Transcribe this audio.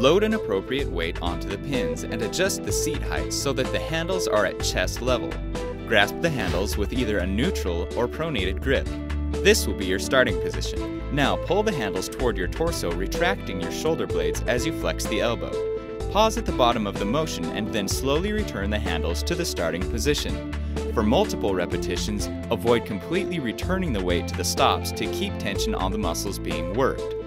Load an appropriate weight onto the pins and adjust the seat height so that the handles are at chest level. Grasp the handles with either a neutral or pronated grip. This will be your starting position. Now pull the handles toward your torso, retracting your shoulder blades as you flex the elbow. Pause at the bottom of the motion and then slowly return the handles to the starting position. For multiple repetitions, avoid completely returning the weight to the stops to keep tension on the muscles being worked.